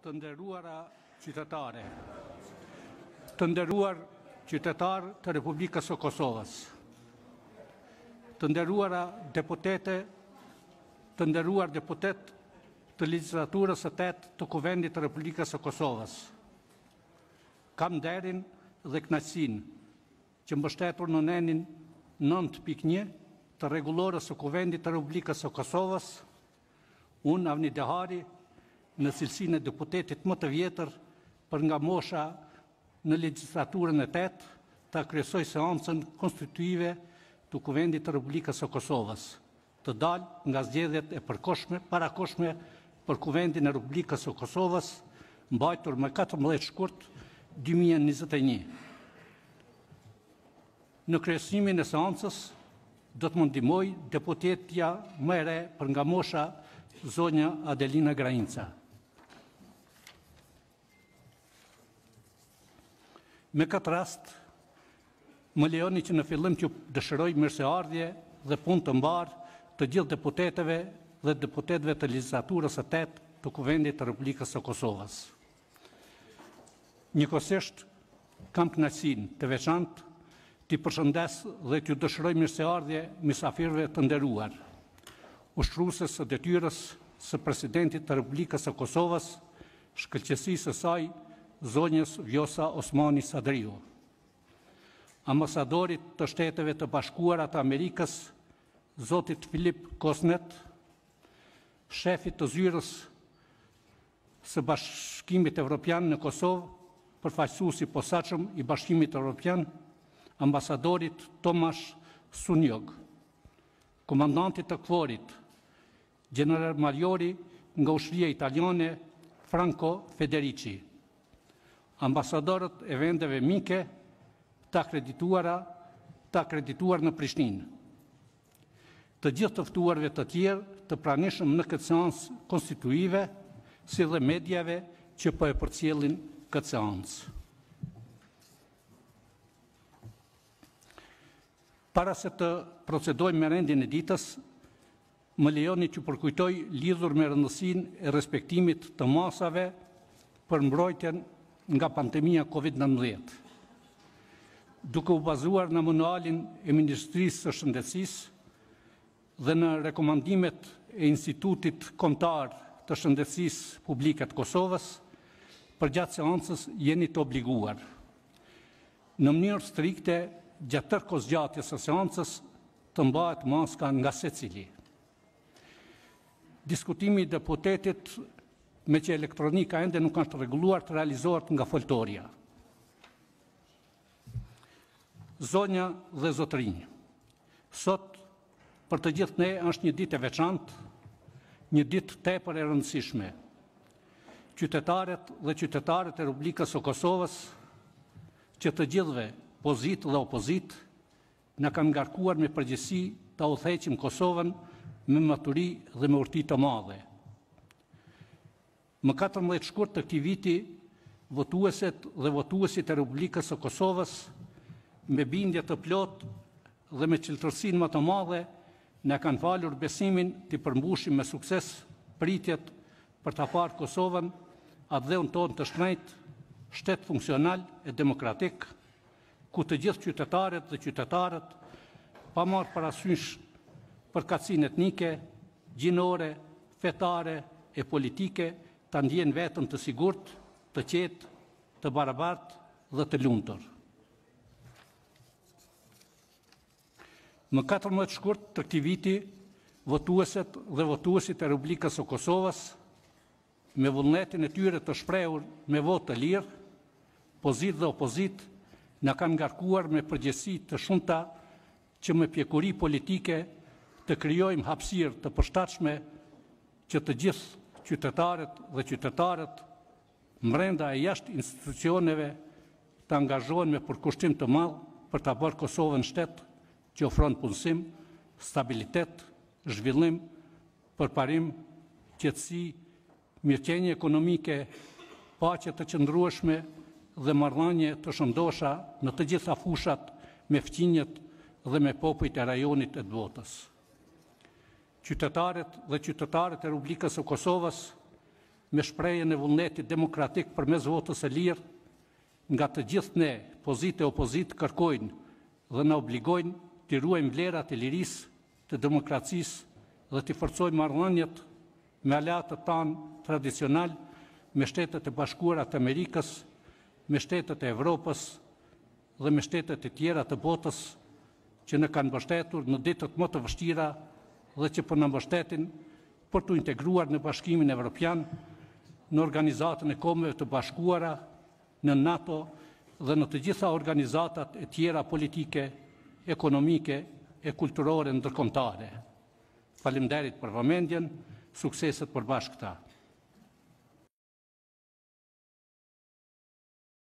Të nderuara qytetare, të nderuar qytetarë të Republikës së Kosovës, të nderuara deputete, të nderuar deputetë të legjislaturës së 8 të Kuvendit të Republikës së Kosovës. Kam nderin dhe kënaqësinë që mbështetur në nenin 9.1 të rregullores së Kuvendit të Republikës së Kosovës, Unë, Avni Dehari, në cilësinë e deputetit më të vjetër për nga mosha në legjislaturën e tetë, ta kryesoj seancën konstituive të Kuvendit të Republikës së Kosovës, të dalë nga zgjedhjet e përkohshme, parakohshme për Kuvendin e Republikës së Kosovës, mbajtur më katërmbëdhjetë shkurt dy mijë e njëzet e një. Në kryesimin e seancës do të më ndihmojë deputetja më e re për nga mosha, zonja Adelina Grainca. Me këtë rast, më lejoni që në fillim t'ju dëshiroj mirëseardhje dhe punë të mbarë të gjithë deputeteve dhe deputetëve të legjislaturës së tetë të Kuvendit të Republikës së Kosovës. Njëkohësisht, kam kënaqësinë të veçantë t'i përshëndes dhe t'ju dëshiroj mirëseardhje misafirëve të nderuar, ushtrueses së detyrës së Presidentit të Republikës së Kosovës, Shkëlqësisë së Saj, zonjës Vjosa Osmani-Sadriu, Ambasadorit të Shteteve të Bashkuara të Amerikës, zotit Philip Kosnett, Shefit të Zyrës së Bashkimit Evropian në Kosovë, Përfaqësues i Posaçëm i Bashkimit Evropian, Ambasadorit Tomáš Szunyog, Komandantit të KFOR-it, Gjeneral-Majori nga Ushtria Italiane, Franco Federici, Ambasadorët e vendeve mike të akredituara të akredituar në Prishtinë. Të gjithë të ftuarve të tjerë të pranishëm në këtë seancë konstituive, si dhe mediave që po e përcjellin këtë seancë. Para se të procedojmë me rendin e ditës, më lejoni që përkujtoj lidhur me rëndësinë e respektimit të masave për mbrojtjen nga pandemia Covid nëntëmbëdhjetë, duke u bazuar në manualin e Ministrisë së Shëndetësisë dhe në rekomandimet e Institutit Kombëtar të Shëndetësisë Publike të Kosovës, përgjatë seancës jeni të obliguar, në mënyrë strikte, gjatë tërë kohëzgjatjes së seancës, të mbahet maska nga secili. Diskutimi i deputetit, meqë elektronika ende nuk është rregulluar, të realizohet nga foltorja. Zonja dhe zotërinj, sot për të gjithë ne është një ditë e veçantë, një ditë tepër e rëndësishme. Qytetaret dhe qytetarët e Republikës së Kosovës, që të gjithëve, pozitë dhe opozitë, Na kanë ngarkuar me përgjegjësi ta udhëheqim Kosovën me maturi dhe me urti të madhe. Më katërmbëdhjetë shkurt të këtij viti, votueset dhe votuesit e Republikës së Kosovës, me bindje të plotë dhe me çiltërsinë më të madhe, na kanë falur besimin t'i përmbushim me sukses pritjet për ta parë Kosovën, atdheun tonë të shtrenjtë, shtet funksional e demokratik, ku të gjithë qytetaret dhe qytetarët, pa marrë parasysh përkatësinë etnike, gjinore, fetare e politike, ta ndjenë veten të sigurt, të qetë, të barabartë dhe të lumtur. Më 14 shkurt të këtij viti, votueset dhe votuesit e Republikës së Kosovës me vullnetin e tyre të shprehur me votë të lirë, pozitë dhe opozitë, na kanë ngarkuar me përgjegjësi të shumta që me pjekuri politike të krijojmë hapësirë të përshtatshme që të gjithë qytetaret dhe qytetarët mbrenda e jashtë institucioneve të angazhohen me përkushtim të madh për ta bërë Kosovën shtet që ofron punësim, stabilitet, zhvillim përparim, qetësi, mirëqenie ekonomike, paqe të qëndrueshme dhe marrëdhënie të shëndosha në të gjitha fushat me fqinjët dhe me popujt e rajonit e të botës. Qytetaret dhe qytetarët e Republikës së Kosovës, me shprehjen e vullnetit demokratik përmes votës së lirë, nga të gjithë ne, pozitë e opozitë, kërkojnë dhe na obligojnë t'i ruajmë vlerat e lirisë, të demokracisë dhe t'i forcojmë marrëdhëniet me aleatët tanë tradicionalë, me Shtetet e Bashkuara të Amerikës, me shtetet e Evropës dhe me shtetet e tjera të botës që na kanë mbështetur në ditët më të vështira dhe që po na mbështetin për t'u integruar në Bashkimin Evropian, në Organizatën e Kombeve të Bashkuara në NATO dhe në të gjitha organizatat e tjera politike, ekonomike e kulturore ndërkombëtare. Faleminderit për vëmendjen, suksese të përbashkëta!